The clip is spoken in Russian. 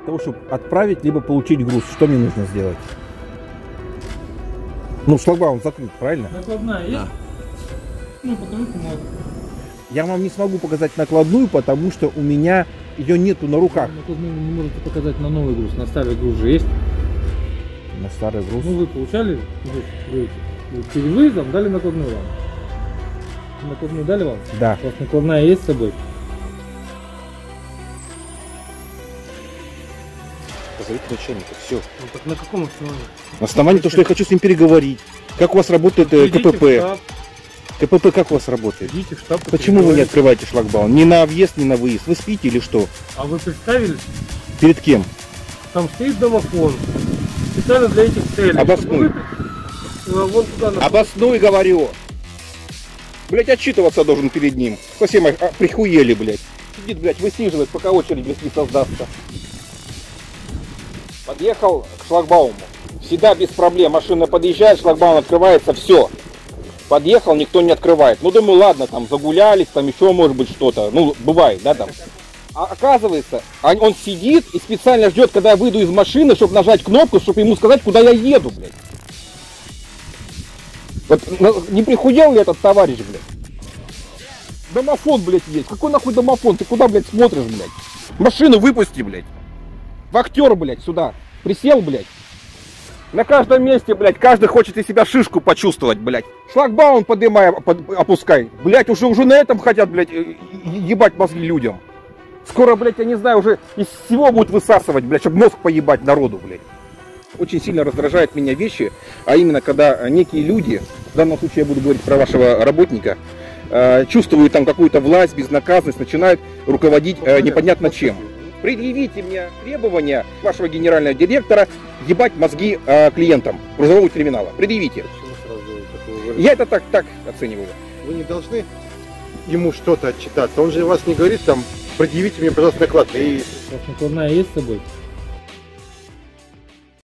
того, чтобы отправить либо получить груз, что мне нужно сделать? Ну, шлагбаум закрыт, правильно? Накладная есть? Да. Ну, покажи кому Я вам не смогу показать накладную, потому что у меня ее нету на руках. Накладную вы не можете показать на новый груз, на старый груз же есть. На старый груз. Ну, вы получали груз, перед выездом дали накладную вам. Накладную дали вам? Да. У вас накладная есть с собой? Позовите начальника, все. Ну, так на каком основании? На основании того, что я хочу с ним переговорить. Как у вас работает в КПП? КПП как у вас работает? идите в штаб. Почему вы не открываете шлагбаум? Ни на въезд, ни на выезд. Вы спите или что? А вы представились? Перед кем? Там стоит домофон. Специально для этих целей. Обоснуй. Вы, э, Вон туда на... Обоснуй, говорю. Блять, отчитываться должен перед ним. Совсем а, прихуели, блядь. Сидит, блядь, высиживает, пока очередь, блядь, не создастся. Подъехал к шлагбауму. Всегда без проблем. Машина подъезжает, шлагбаум открывается, все. Подъехал, никто не открывает. Ну, думаю, ладно, там загулялись, там еще может быть что-то. Ну, бывает, да, там. А оказывается, он сидит и специально ждет, когда я выйду из машины, чтобы нажать кнопку, чтобы ему сказать, куда я еду, блядь. Вот не прихуел ли этот товарищ, блядь? Домофон, блядь, есть. Какой нахуй домофон? Ты куда, блядь, смотришь, блядь? Машину выпусти, блядь. Вахтер, блядь, сюда. Присел, блядь. На каждом месте, блядь, каждый хочет из себя шишку почувствовать, блядь. Шлагбаум поднимай, под- опускай. Блядь, уже, уже на этом хотят, блядь, э, ебать мозги людям. Скоро, блядь, я не знаю, уже из всего будут высасывать, блядь, чтобы мозг поебать народу, блядь. Очень сильно раздражают меня вещи, а именно когда некие люди, в данном случае я буду говорить про вашего работника, э, чувствуют там какую-то власть, безнаказанность, начинают руководить э, непонятно чем. Предъявите мне требования вашего генерального директора ебать мозги э, клиентам грузового терминала. Предъявите. Я это так, так оцениваю. Вы не должны ему что-то отчитаться. Он же вас не говорит там, предъявите мне, пожалуйста, накладно. И У вас накладная есть с собой?